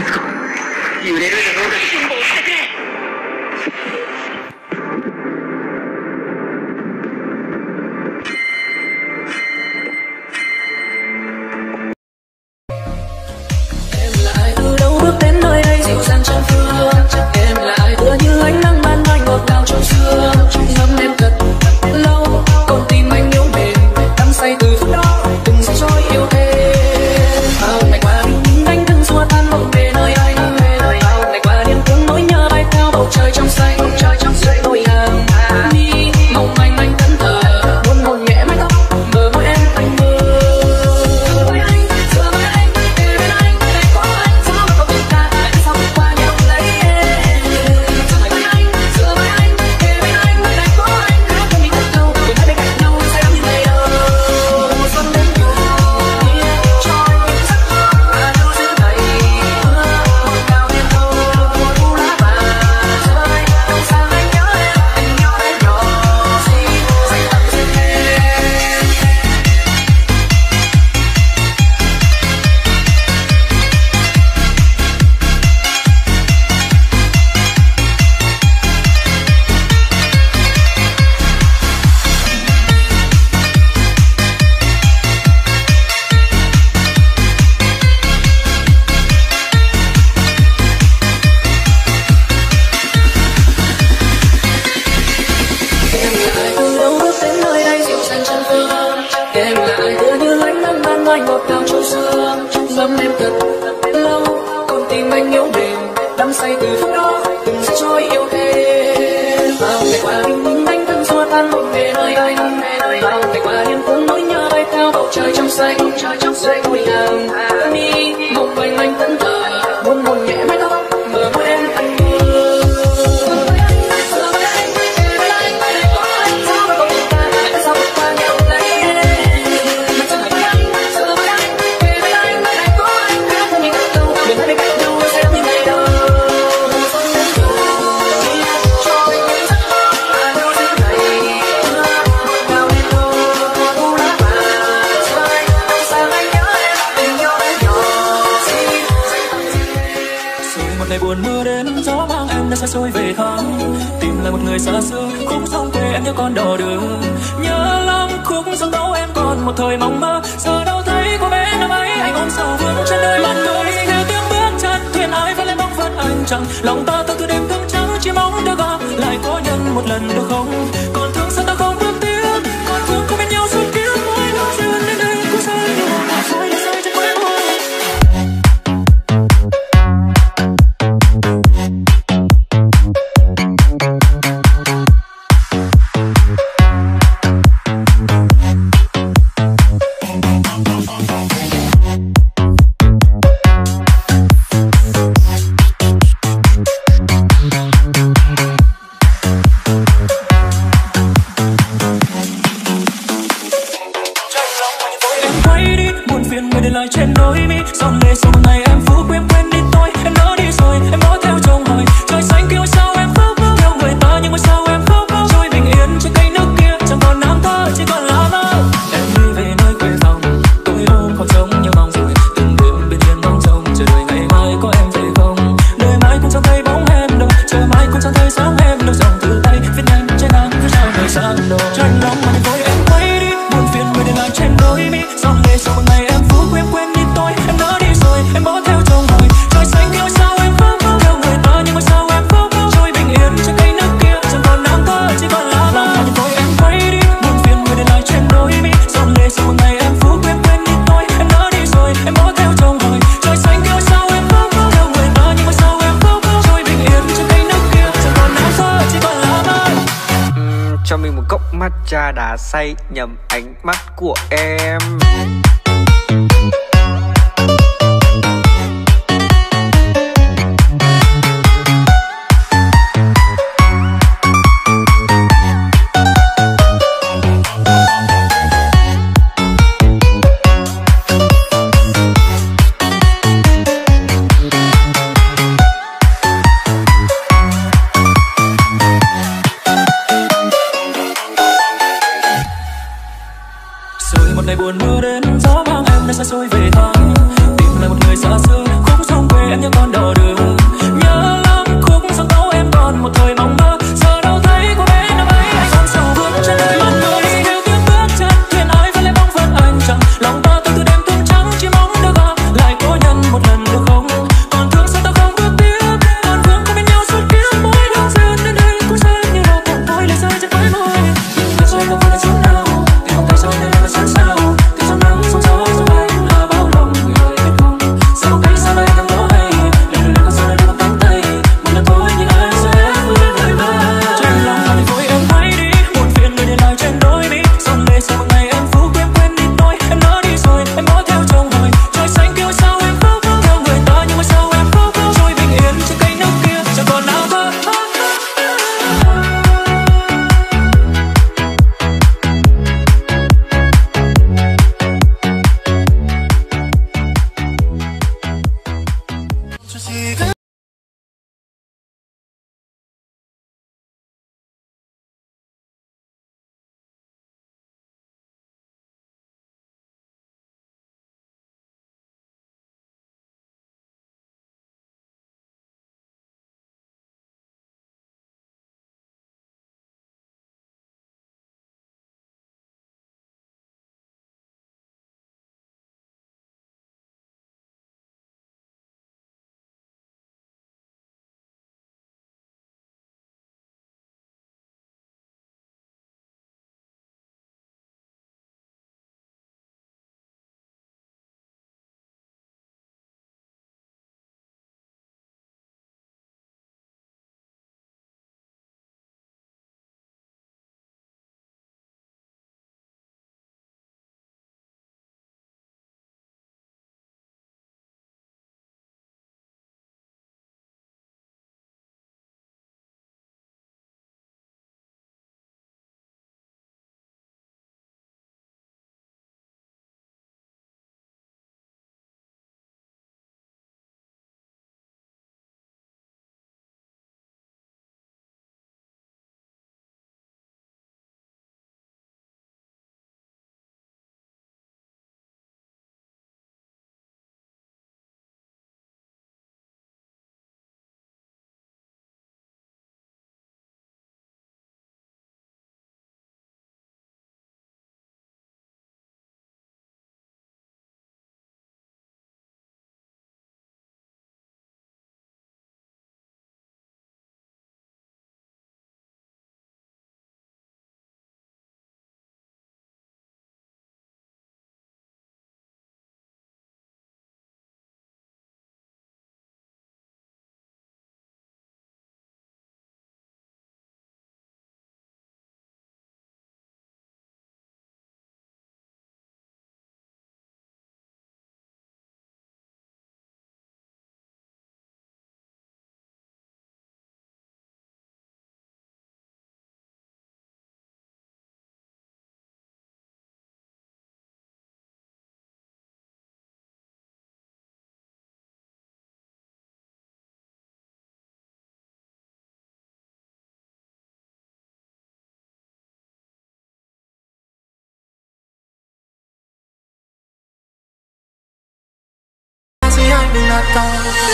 揺れるかろうか辛抱してくれ。mai ngọt ngào trong sương trong dâm em thật lâu. Còn tim anh yêu mềm, đắm say từ phút đó, từng giây trôi yêu thêm. Bao ngày qua anh anh thân xua tan một về nơi anh, bao ngày qua em cũng nỗi nhớ bay theo bầu trời trong xanh trời trong xanh vui hàng mi mộng quanh anh tận thờ muốn buồn nhẹ mái tóc mơ môi em tìm lại một người xa xưa khúc sông quê em nhớ con đò đường. Nhớ lắm khúc sông tấu em còn một thời mong mơ. Giờ đâu thấy cô bé năm ấy, anh ôm sầu vương trên đôi mặt mới nghe tiếng bước chân, thuyền ai vẫn lên bóng vẫn anh chẳng lòng ta tôi từ đêm thương trắng, chỉ mong được gặp lại cô nhân một lần được không? ca đã say nhầm ánh mắt của em. 到